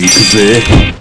music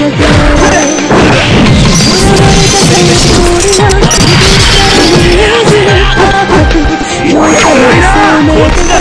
こっちだ